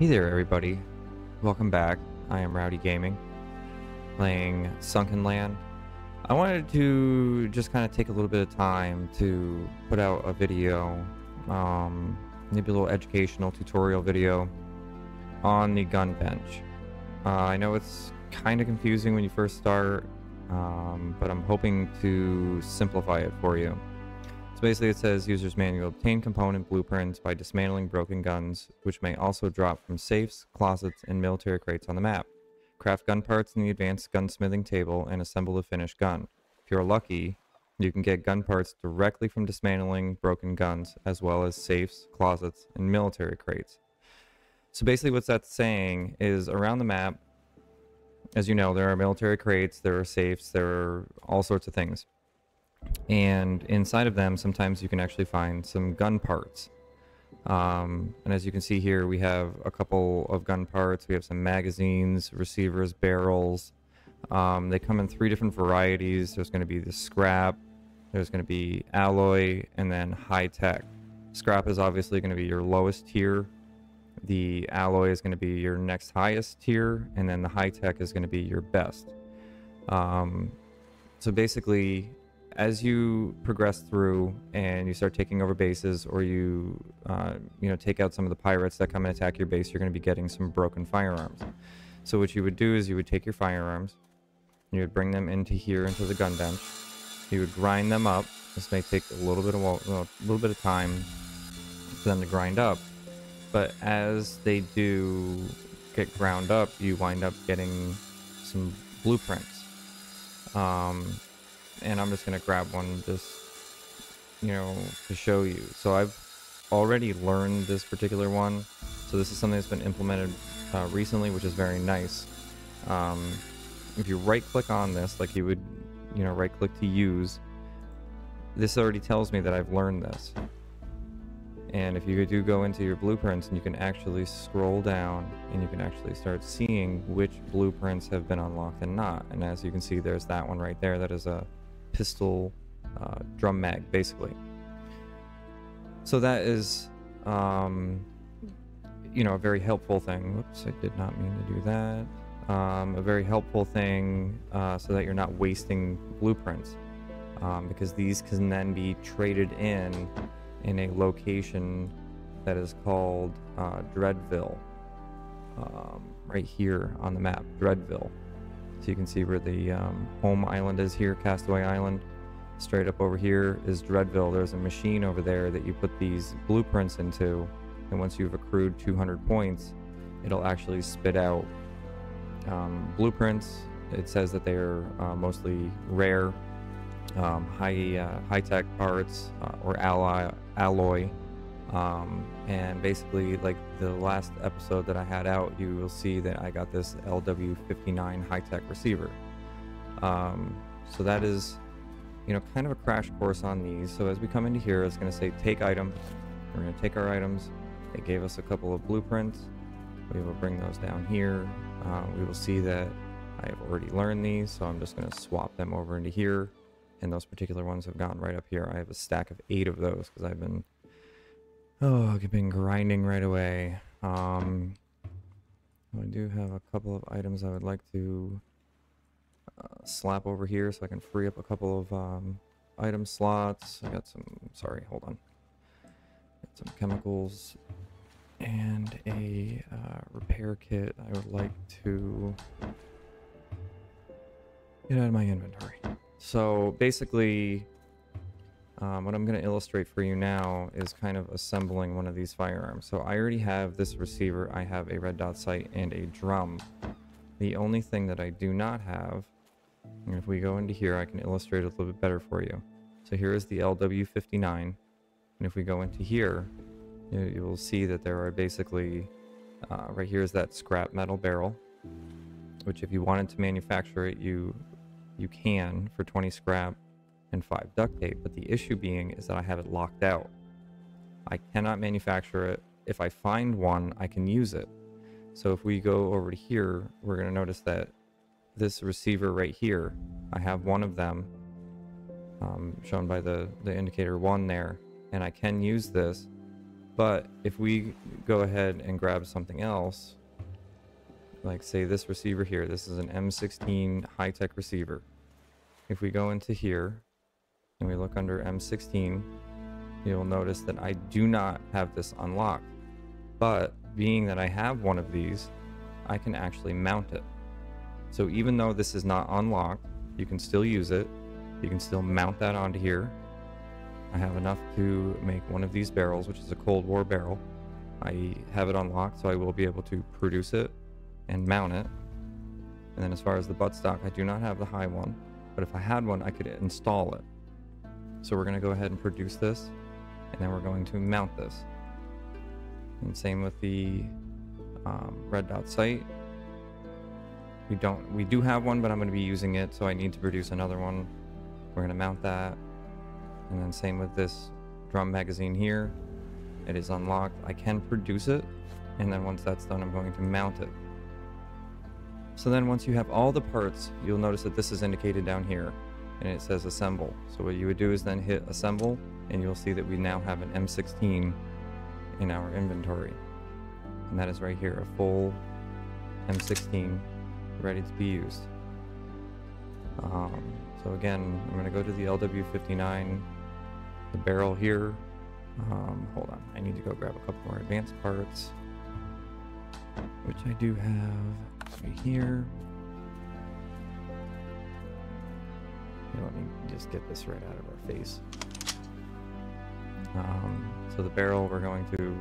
Hey there, everybody. Welcome back. I am Rowdy Gaming, playing Sunkenland. I wanted to just kind of take a little bit of time to put out a video, um, maybe a little educational tutorial video on the gun bench. Uh, I know it's kind of confusing when you first start, um, but I'm hoping to simplify it for you. So basically it says user's manual obtain component blueprints by dismantling broken guns, which may also drop from safes, closets, and military crates on the map. Craft gun parts in the advanced gunsmithing table and assemble the finished gun. If you're lucky, you can get gun parts directly from dismantling broken guns, as well as safes, closets, and military crates. So basically what that's saying is around the map, as you know, there are military crates, there are safes, there are all sorts of things and inside of them sometimes you can actually find some gun parts. Um, and as you can see here we have a couple of gun parts. We have some magazines receivers barrels. Um, they come in three different varieties. There's going to be the scrap there's going to be alloy and then high tech. Scrap is obviously going to be your lowest tier. The alloy is going to be your next highest tier and then the high tech is going to be your best. Um, so basically as you progress through and you start taking over bases or you uh, you know take out some of the pirates that come and attack your base you're going to be getting some broken firearms. So what you would do is you would take your firearms you would bring them into here into the gun bench. You would grind them up. This may take a little bit of a little bit of time for them to grind up. But as they do get ground up you wind up getting some blueprints. Um, and I'm just gonna grab one just you know to show you. So I've already learned this particular one. So this is something that's been implemented uh, recently which is very nice. Um, if you right click on this like you would you know right click to use this already tells me that I've learned this. And if you do go into your blueprints and you can actually scroll down and you can actually start seeing which blueprints have been unlocked and not. And as you can see there's that one right there that is a pistol uh, drum mag, basically. So that is, um, you know, a very helpful thing. Whoops, I did not mean to do that. Um, a very helpful thing uh, so that you're not wasting blueprints. Um, because these can then be traded in in a location that is called uh, Dreadville. Um, right here on the map, Dreadville. So you can see where the um, home island is here, Castaway Island. Straight up over here is Dreadville. There's a machine over there that you put these blueprints into, and once you've accrued 200 points, it'll actually spit out um, blueprints. It says that they're uh, mostly rare, um, high uh, high tech parts uh, or alloy alloy um, and basically, like the last episode that I had out, you will see that I got this LW59 high-tech receiver. Um, so that is, you know, kind of a crash course on these. So as we come into here, it's going to say take item. We're going to take our items. It gave us a couple of blueprints. We will bring those down here. Uh, we will see that I have already learned these, so I'm just going to swap them over into here. And those particular ones have gone right up here. I have a stack of eight of those because I've been Oh, I've been grinding right away. Um, I do have a couple of items I would like to uh, slap over here so I can free up a couple of um, item slots. I got some, sorry, hold on. Got some chemicals and a uh, repair kit I would like to get out of my inventory. So basically, um, what I'm going to illustrate for you now is kind of assembling one of these firearms. So I already have this receiver, I have a red dot sight and a drum. The only thing that I do not have, and if we go into here, I can illustrate it a little bit better for you. So here is the LW59, and if we go into here, you, you will see that there are basically, uh, right here is that scrap metal barrel, which if you wanted to manufacture it, you you can for 20 scrap and 5 duct tape, but the issue being is that I have it locked out. I cannot manufacture it. If I find one, I can use it. So if we go over to here, we're going to notice that this receiver right here, I have one of them um, shown by the, the indicator 1 there, and I can use this But if we go ahead and grab something else, like say this receiver here, this is an M16 high-tech receiver. If we go into here and we look under M16, you'll notice that I do not have this unlocked. But being that I have one of these, I can actually mount it. So even though this is not unlocked, you can still use it. You can still mount that onto here. I have enough to make one of these barrels, which is a Cold War barrel. I have it unlocked, so I will be able to produce it and mount it. And then as far as the buttstock, I do not have the high one, but if I had one, I could install it. So we're going to go ahead and produce this, and then we're going to mount this. And same with the um, red dot sight. We don't, we do have one, but I'm going to be using it, so I need to produce another one. We're going to mount that. And then same with this drum magazine here. It is unlocked. I can produce it. And then once that's done, I'm going to mount it. So then once you have all the parts, you'll notice that this is indicated down here and it says assemble. So what you would do is then hit assemble and you'll see that we now have an M16 in our inventory. And that is right here, a full M16 ready to be used. Um, so again, I'm going to go to the LW59, the barrel here. Um, hold on, I need to go grab a couple more advanced parts, which I do have right here. Here, let me just get this right out of our face. Um, so the barrel we're going to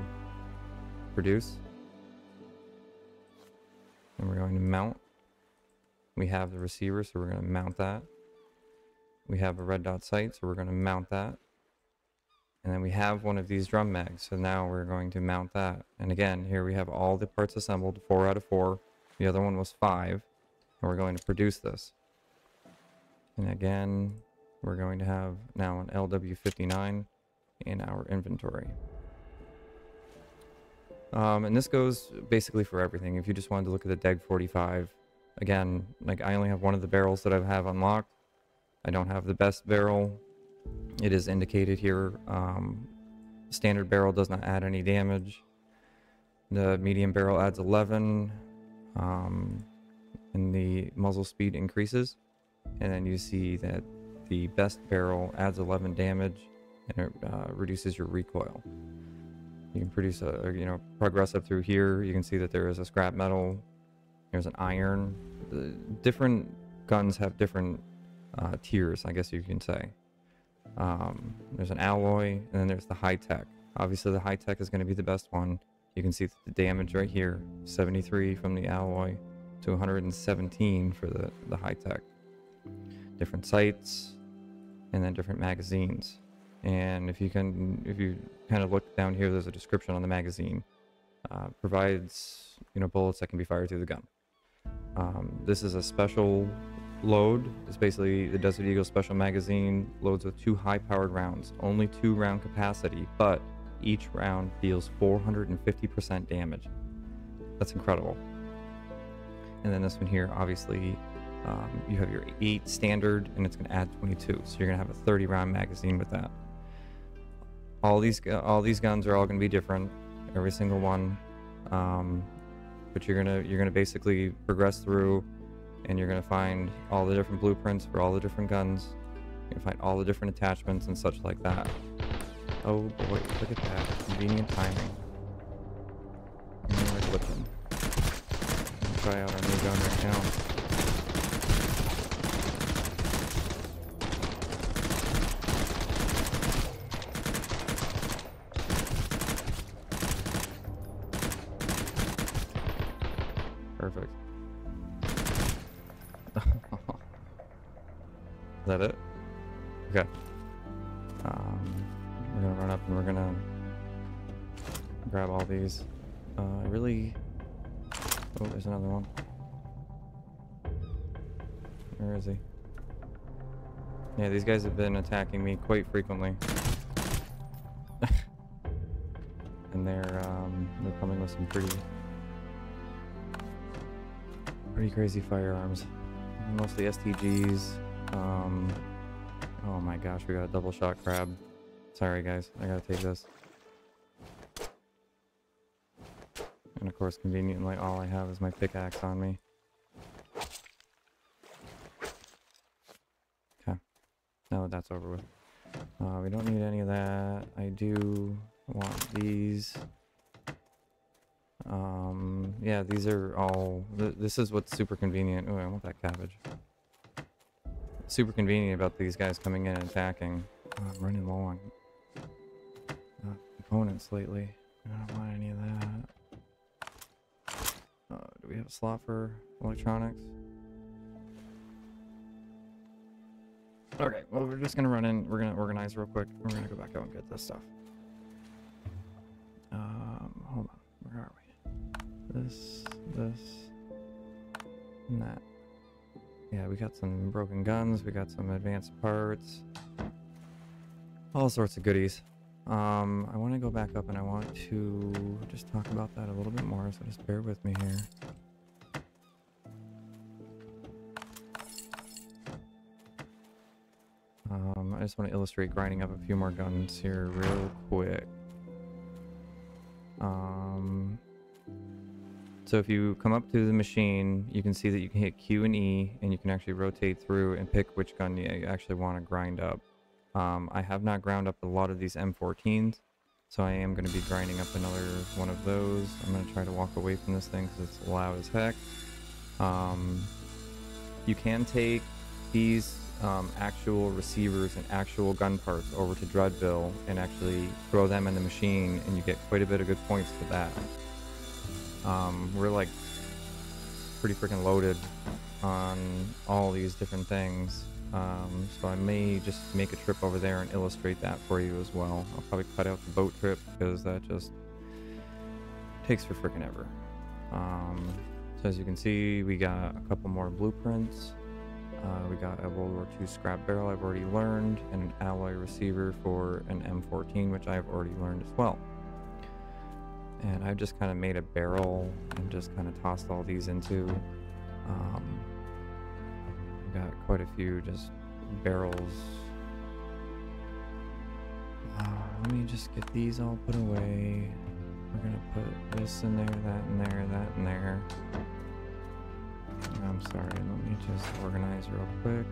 produce, and we're going to mount. We have the receiver, so we're going to mount that. We have a red dot sight, so we're going to mount that. And then we have one of these drum mags, so now we're going to mount that. And again, here we have all the parts assembled, four out of four. The other one was five, and we're going to produce this. And again, we're going to have now an LW59 in our inventory. Um, and this goes basically for everything. If you just wanted to look at the DEG 45, again, like I only have one of the barrels that I have unlocked. I don't have the best barrel. It is indicated here. Um, standard barrel does not add any damage. The medium barrel adds 11. Um, and the muzzle speed increases. And then you see that the best barrel adds 11 damage and it uh, reduces your recoil. You can produce a, you know, progress up through here. You can see that there is a scrap metal. There's an iron. The different guns have different uh, tiers, I guess you can say. Um, there's an alloy, and then there's the high tech. Obviously, the high tech is going to be the best one. You can see the damage right here 73 from the alloy to 117 for the, the high tech. Different sights, and then different magazines. And if you can, if you kind of look down here, there's a description on the magazine. Uh, provides, you know, bullets that can be fired through the gun. Um, this is a special load. It's basically the Desert Eagle Special Magazine loads with two high-powered rounds, only two round capacity, but each round deals 450% damage. That's incredible. And then this one here, obviously, um, you have your 8 standard, and it's going to add 22. So you're going to have a 30 round magazine with that. All these all these guns are all going to be different, every single one. Um, but you're gonna you're gonna basically progress through, and you're gonna find all the different blueprints for all the different guns. You're gonna find all the different attachments and such like that. Oh boy, look at that convenient timing. Try out our new gun right now. Perfect. Is that it? Okay. Um, we're gonna run up and we're gonna grab all these. Uh, I really... Oh, there's another one. Where is he? Yeah, these guys have been attacking me quite frequently. and they're, um, they're coming with some pretty pretty crazy firearms. Mostly STGs. Um, oh my gosh, we got a double shot crab. Sorry guys, I gotta take this. And of course, conveniently, all I have is my pickaxe on me. Okay. Now that that's over with. Uh, we don't need any of that. I do want these. Um, yeah, these are all... Th this is what's super convenient. Oh, I want that cabbage. Super convenient about these guys coming in and attacking. Oh, I'm running low on uh, lately. I don't want any of that. Uh, do we have a slot for electronics? Okay, well we're just gonna run in. We're gonna organize real quick. We're gonna go back out and get this stuff. Um, hold on. Where are we? This, this, and that. Yeah, we got some broken guns. We got some advanced parts. All sorts of goodies. Um, I want to go back up and I want to just talk about that a little bit more, so just bear with me here. Um, I just want to illustrate grinding up a few more guns here real quick. Um, so if you come up to the machine, you can see that you can hit Q and E, and you can actually rotate through and pick which gun you actually want to grind up. Um, I have not ground up a lot of these M14s, so I am going to be grinding up another one of those. I'm going to try to walk away from this thing because it's loud as heck. Um, you can take these um, actual receivers and actual gun parts over to Dreadville and actually throw them in the machine, and you get quite a bit of good points for that. Um, we're like pretty freaking loaded on all these different things. Um, so I may just make a trip over there and illustrate that for you as well. I'll probably cut out the boat trip because that just takes for freaking ever. Um, so as you can see, we got a couple more blueprints. Uh, we got a World War II scrap barrel I've already learned, and an alloy receiver for an M14, which I've already learned as well. And I've just kind of made a barrel and just kind of tossed all these into. Um, got quite a few just barrels. Uh, let me just get these all put away. We're gonna put this in there, that in there, that in there. I'm sorry, let me just organize real quick.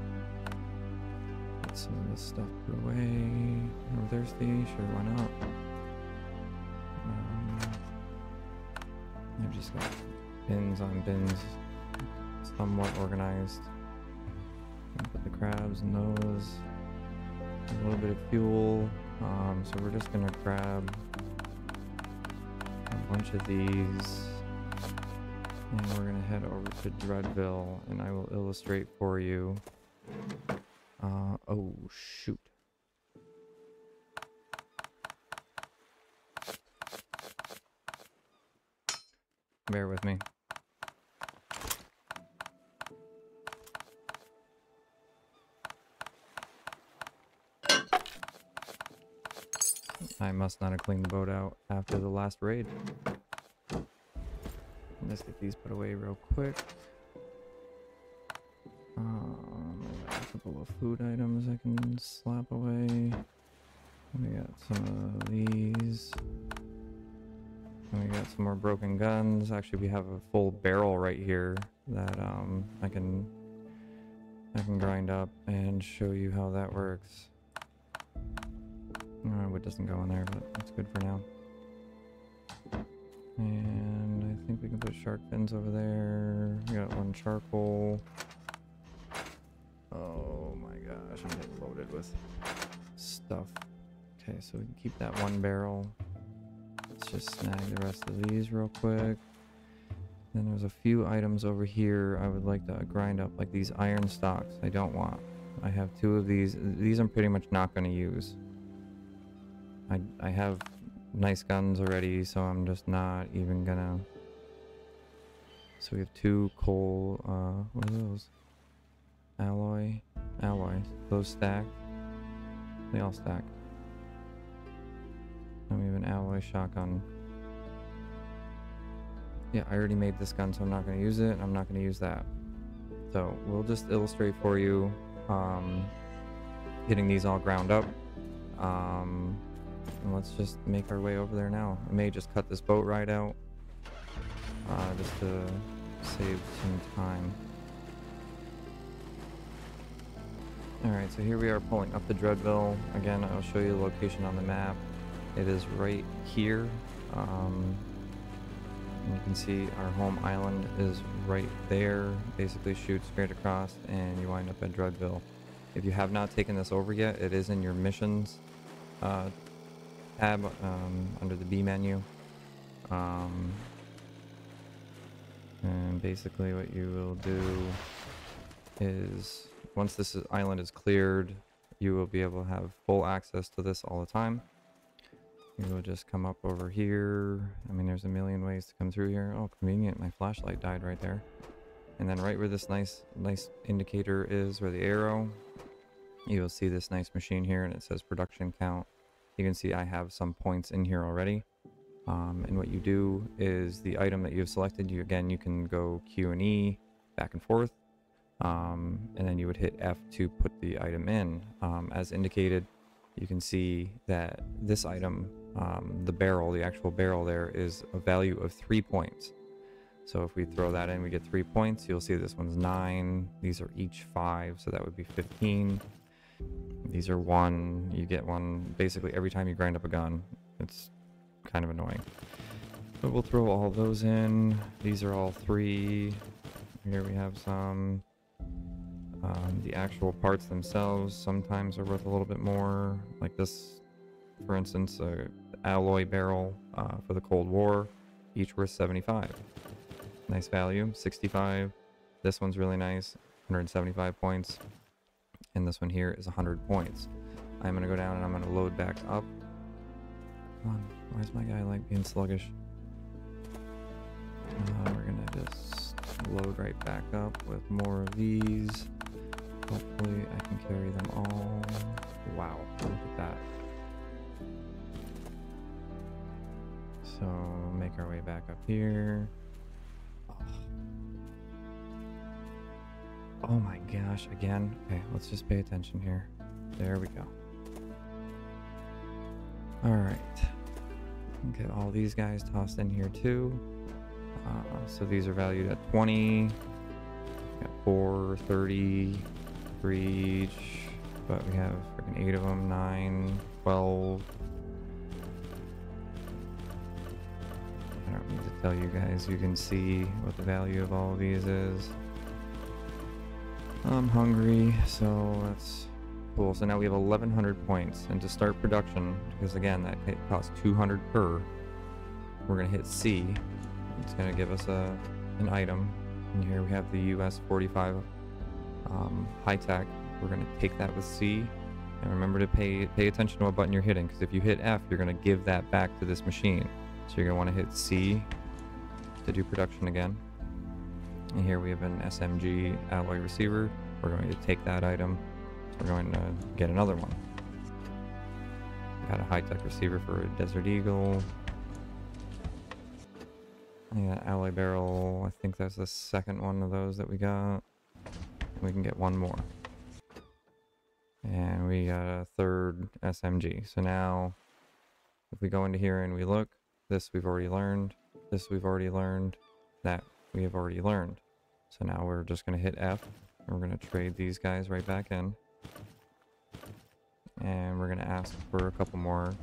Get some of this stuff put away. Oh, thirsty? Sure, why not? I've just got bins on bins, somewhat organized. Put the crabs in those. A little bit of fuel. Um, so we're just gonna grab a bunch of these. And we're gonna head over to Dreadville and I will illustrate for you. Uh, oh shoot. Bear with me. I must not have cleaned the boat out after the last raid. Let's get these put away real quick. Um, a couple of food items I can slap away. We got some of these. We got some more broken guns. Actually, we have a full barrel right here that um, I can I can grind up and show you how that works. Uh, wood doesn't go in there, but it's good for now. And I think we can put shark fins over there. We got one charcoal. Oh my gosh, I'm getting loaded with stuff. Okay, so we can keep that one barrel. Just snag the rest of these real quick. Then there's a few items over here I would like to grind up, like these iron stocks I don't want. I have two of these. These I'm pretty much not going to use. I, I have nice guns already, so I'm just not even gonna... So we have two coal, uh, what are those? Alloy? Alloys. Those stack? They all stack. Shotgun. Yeah, I already made this gun, so I'm not going to use it. I'm not going to use that. So we'll just illustrate for you um, getting these all ground up. Um, and let's just make our way over there now. I may just cut this boat ride out. just to save some time. Alright, so here we are pulling up the Dreadville. Again, I'll show you the location on the map. It is right here. Um, you can see our home island is right there. Basically shoot straight across and you wind up at Dreadville. If you have not taken this over yet, it is in your missions uh, tab um, under the B menu. Um, and basically what you will do is once this island is cleared, you will be able to have full access to this all the time. You will just come up over here. I mean, there's a million ways to come through here. Oh, convenient. My flashlight died right there. And then right where this nice, nice indicator is, where the arrow, you will see this nice machine here and it says production count. You can see I have some points in here already. Um, and what you do is the item that you've selected, you again, you can go Q and E back and forth um, and then you would hit F to put the item in. Um, as indicated, you can see that this item, um, the barrel, the actual barrel there is a value of three points. So if we throw that in, we get three points. You'll see this one's nine. These are each five, so that would be 15. These are one. You get one basically every time you grind up a gun. It's kind of annoying. But we'll throw all those in. These are all three. Here we have some. Um, the actual parts themselves sometimes are worth a little bit more. Like this, for instance, a alloy barrel uh, for the Cold War, each worth 75. Nice value, 65. This one's really nice, 175 points. And this one here is 100 points. I'm going to go down and I'm going to load back up. Come on, why is my guy like being sluggish? Uh, we're going to just load right back up with more of these. Hopefully I can carry them all. Wow, look at that. So make our way back up here. Oh, oh my gosh, again. Okay, let's just pay attention here. There we go. Alright. Get all these guys tossed in here too. Uh, so these are valued at 20. Got 4, 30, 3 each. But we have freaking 8 of them, 9, 12, tell you guys, you can see what the value of all of these is. I'm hungry, so that's cool. So now we have 1100 points, and to start production, because again, that costs 200 per, we're gonna hit C. It's gonna give us a an item, and here we have the US 45 um, high tech. We're going to take that with C. And remember to pay, pay attention to what button you're hitting, because if you hit F, you're going to give that back to this machine. So you're going to want to hit C to do production again. And here we have an SMG alloy receiver. We're going to take that item. We're going to get another one. Got a high-tech receiver for a Desert Eagle. Yeah, alloy barrel. I think that's the second one of those that we got. We can get one more. And we got a third SMG. So now, if we go into here and we look, this we've already learned, this we've already learned, that we have already learned. So now we're just going to hit F, and we're going to trade these guys right back in. And we're going to ask for a couple more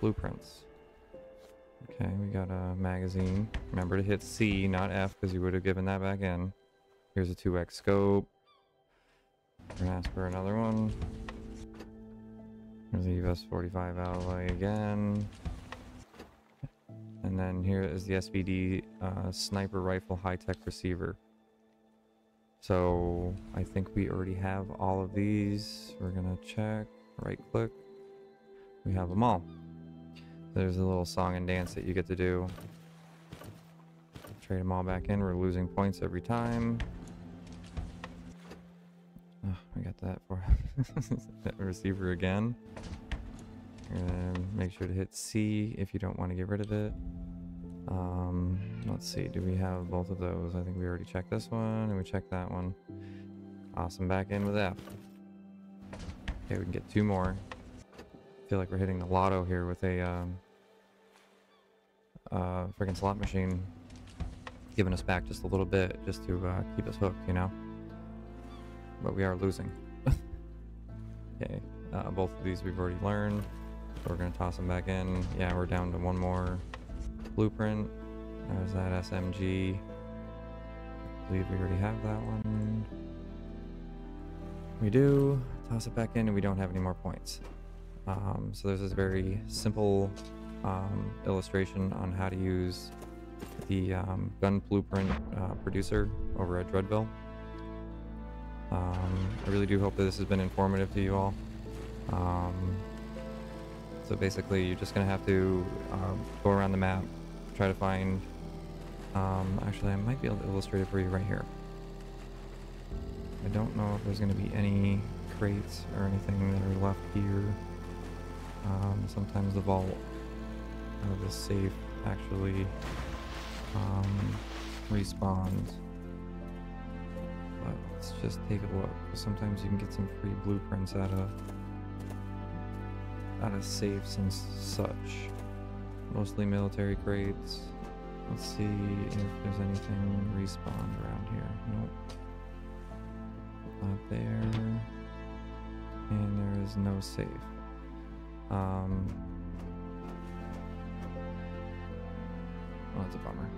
blueprints. Okay, we got a magazine. Remember to hit C, not F, because you would have given that back in. Here's a 2x scope. We're gonna ask for another one. There's the US 45 alloy again. And then here is the SVD uh, sniper rifle high-tech receiver. So I think we already have all of these. We're gonna check, right click. We have them all. There's a little song and dance that you get to do. Trade them all back in. We're losing points every time. Oh, I got that for that receiver again. Make sure to hit C if you don't want to get rid of it. Um, let's see, do we have both of those? I think we already checked this one and we checked that one. Awesome, back in with F. Okay, we can get two more. feel like we're hitting the lotto here with a um, uh, freaking slot machine. giving us back just a little bit just to uh, keep us hooked, you know? But we are losing. okay, uh, both of these we've already learned. So we're going to toss them back in. Yeah, we're down to one more blueprint. There's that SMG. I believe we already have that one. We do. Toss it back in and we don't have any more points. Um, so there's this very simple um, illustration on how to use the um, gun blueprint uh, producer over at Dreadville. Um, I really do hope that this has been informative to you all. Um, so basically, you're just going to have to uh, go around the map, try to find... Um, actually, I might be able to illustrate it for you right here. I don't know if there's going to be any crates or anything that are left here. Um, sometimes the vault the safe actually um, respawns. But let's just take a look. Sometimes you can get some free blueprints out of out of safes and such. Mostly military crates. Let's see if there's anything respawned around here. Nope. Not there. And there is no safe. Um, oh, that's a bummer.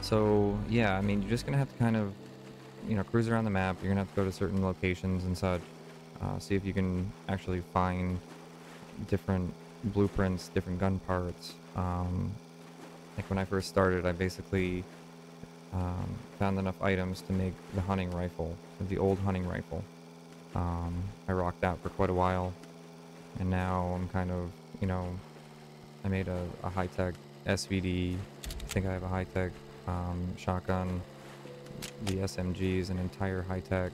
So, yeah, I mean, you're just going to have to kind of, you know, cruise around the map. You're to have to go to certain locations and such. Uh, see if you can actually find different blueprints, different gun parts. Um, like when I first started, I basically um, found enough items to make the hunting rifle, the old hunting rifle. Um, I rocked that for quite a while, and now I'm kind of, you know, I made a, a high-tech SVD. I think I have a high-tech um, shotgun. The SMG is an entire high-tech,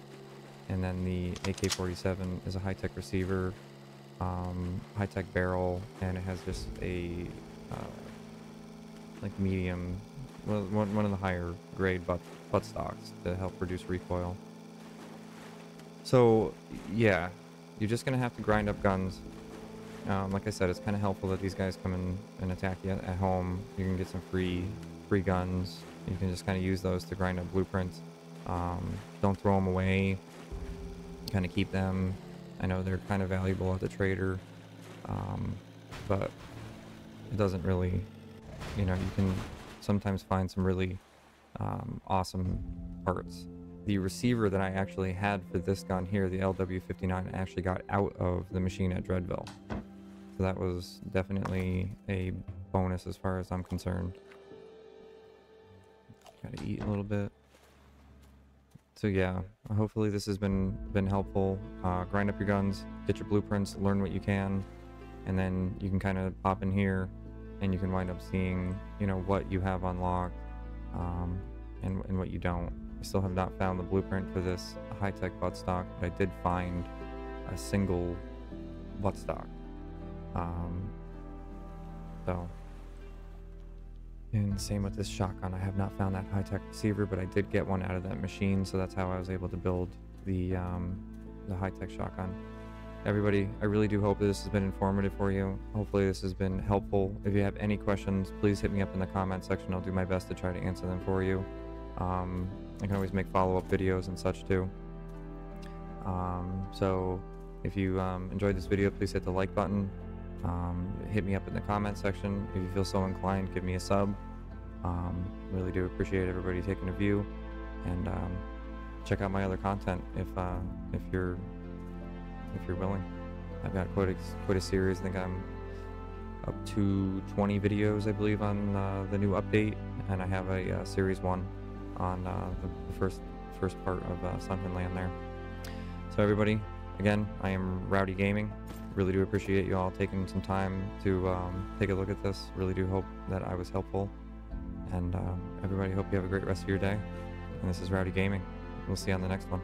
and then the AK-47 is a high-tech receiver, um, high-tech barrel, and it has just a uh, like medium one, one of the higher grade butt, butt stocks to help reduce recoil. So, yeah, you're just to have to grind up guns. Um, like I said, it's kind of helpful that these guys come in and attack you at home. You can get some free free guns. You can just kind of use those to grind up blueprints. Um, don't throw them away. Kind of keep them. I know they're kind of valuable at the trader, um, but it doesn't really, you know, you can sometimes find some really um, awesome parts. The receiver that I actually had for this gun here, the LW59, actually got out of the machine at Dreadville. So that was definitely a bonus as far as I'm concerned. Gotta eat a little bit. So yeah, hopefully this has been been helpful. Uh, grind up your guns, get your blueprints, learn what you can, and then you can kind of pop in here and you can wind up seeing, you know, what you have unlocked um, and, and what you don't. I still have not found the blueprint for this high-tech buttstock, but I did find a single buttstock. Um, so, and same with this shotgun. I have not found that high-tech receiver, but I did get one out of that machine, so that's how I was able to build the um, the high-tech shotgun. Everybody i really do hope this has been informative for you. Hopefully this has been helpful. If you have any questions please hit me up in the comment section. I'll do my best to try to answer them for you. Um, i can always make follow-up videos and such too. Um, so if you um, enjoyed this video please hit the like button um, hit me up in the comment section if you feel so inclined give me a sub um, really do appreciate everybody taking a view and um, check out my other content if uh, if you're if you're willing. I've got quite a, quite a series. I think I'm up to 20 videos, I believe, on uh, the new update, and I have a uh, series one on uh, the, the, first first part of uh, Sunkenland there. So everybody, again, I am Rowdy Gaming. Really do appreciate you all taking some time to um, take a look at this. Really do hope that I was helpful. And uh, everybody, hope you have a great rest of your day. And this is Rowdy Gaming. We'll see you on the next one.